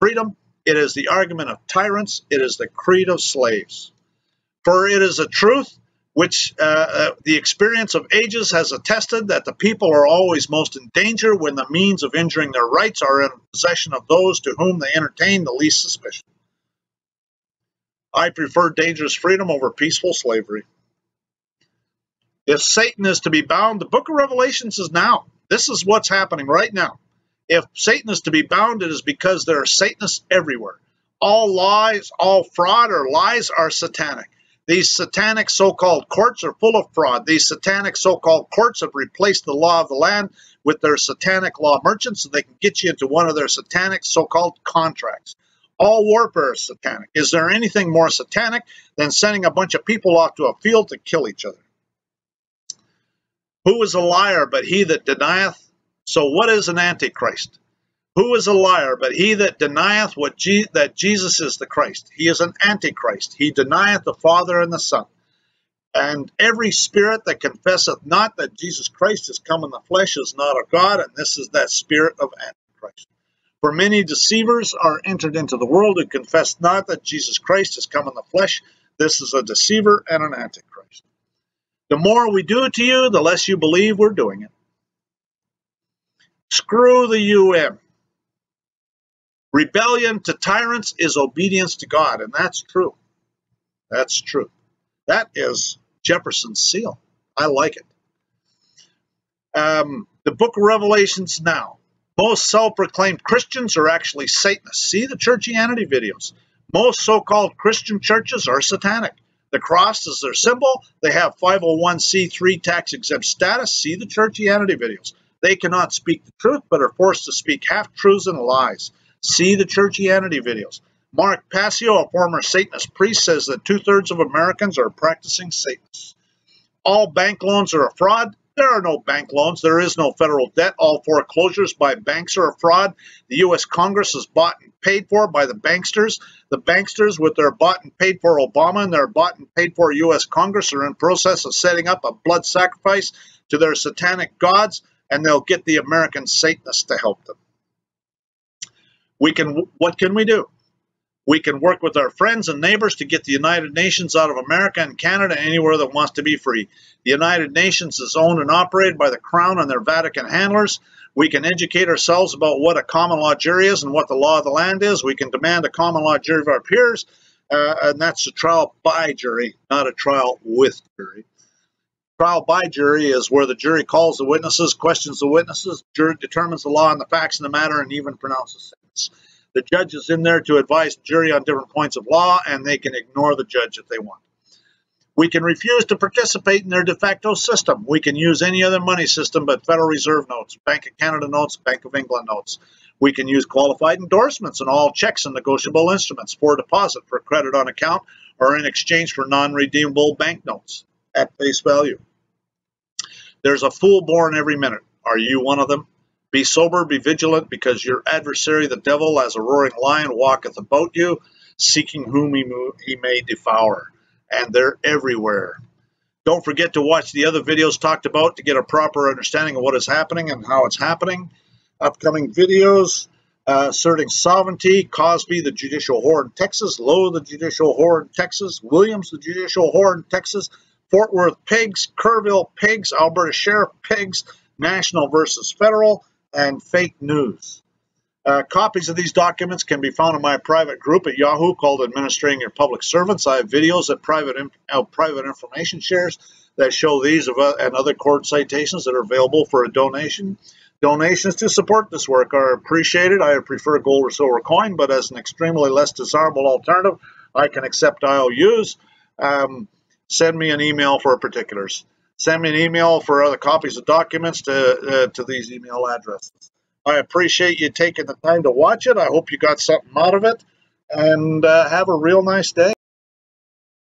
freedom. It is the argument of tyrants. It is the creed of slaves. For it is a truth which uh, uh, the experience of ages has attested that the people are always most in danger when the means of injuring their rights are in possession of those to whom they entertain the least suspicion. I prefer dangerous freedom over peaceful slavery. If Satan is to be bound, the book of Revelations is now. This is what's happening right now. If Satan is to be bound, it is because there are Satanists everywhere. All lies, all fraud or lies are satanic. These satanic so called courts are full of fraud. These satanic so called courts have replaced the law of the land with their satanic law merchants so they can get you into one of their satanic so called contracts. All warfare is satanic. Is there anything more satanic than sending a bunch of people off to a field to kill each other? Who is a liar but he that denieth? So what is an antichrist? Who is a liar but he that denieth what Je- that Jesus is the Christ? He is an antichrist. He denieth the Father and the Son. And every spirit that confesseth not that Jesus Christ is come in the flesh is not of God, and this is that spirit of antichrist. For many deceivers are entered into the world who confess not that Jesus Christ is come in the flesh. This is a deceiver and an antichrist. The more we do to you, the less you believe we're doing it. Screw the UN. Rebellion to tyrants is obedience to God, and that's true. That's true. That is Jefferson's seal. I like it. Um, the book of Revelations now. Most self proclaimed Christians are actually Satanists. See the churchianity videos. Most so called Christian churches are satanic. The cross is their symbol. They have 501c3 tax exempt status. See the churchianity videos. They cannot speak the truth, but are forced to speak half truths and lies. See the churchianity videos. Mark Passio, a former Satanist priest, says that two thirds of Americans are practicing Satanists. All bank loans are a fraud. There are no bank loans. There is no federal debt. All foreclosures by banks are a fraud. The U.S. Congress is bought and paid for by the banksters. The banksters, with their bought and paid for Obama and their bought and paid for U.S. Congress, are in process of setting up a blood sacrifice to their satanic gods, and they'll get the American Satanists to help them. We can. What can we do? We can work with our friends and neighbors to get the United Nations out of America and Canada anywhere that wants to be free. The United Nations is owned and operated by the Crown and their Vatican handlers. We can educate ourselves about what a common law jury is and what the law of the land is. We can demand a common law jury of our peers, uh, and that's a trial by jury, not a trial with jury. Trial by jury is where the jury calls the witnesses, questions the witnesses, jury determines the law and the facts in the matter, and even pronounces sentence. The judge is in there to advise the jury on different points of law, and they can ignore the judge if they want. We can refuse to participate in their de facto system. We can use any other money system but Federal Reserve notes, Bank of Canada notes, Bank of England notes. We can use qualified endorsements and all checks and negotiable instruments for deposit, for credit on account, or in exchange for non redeemable banknotes at face value. There's a fool born every minute. Are you one of them? Be sober, be vigilant, because your adversary, the devil, as a roaring lion, walketh about you, seeking whom he, he may devour. And they're everywhere. Don't forget to watch the other videos talked about to get a proper understanding of what is happening and how it's happening. Upcoming videos uh, asserting sovereignty, Cosby, the judicial whore in Texas, Lowe, the judicial whore in Texas, Williams, the judicial whore in Texas, Fort Worth pigs, Kerrville pigs, Alberta sheriff pigs, national versus federal, and fake news. Uh, copies of these documents can be found in my private group at Yahoo called Administering Your Public Servants. I have videos at private uh, private information shares that show these uh, and other court citations that are available for a donation. Donations to support this work are appreciated. I prefer gold or silver coin, but as an extremely less desirable alternative, I can accept IOUs. Um, send me an email for particulars. Send me an email for other copies of documents to, uh, to these email addresses. I appreciate you taking the time to watch it. I hope you got something out of it. And uh, have a real nice day.